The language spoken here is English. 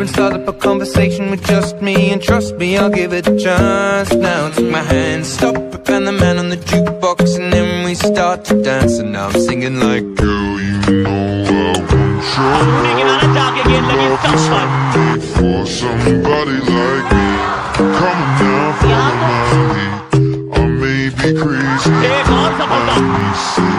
and start up a conversation with just me. And trust me, I'll give it a chance. Now take my hand, stop it, and the man on the jukebox, and then we start to dance. And now I'm singing like, girl, you know I want a dark again, let me touch for somebody like me. Come on now, follow my lead. I may be crazy. I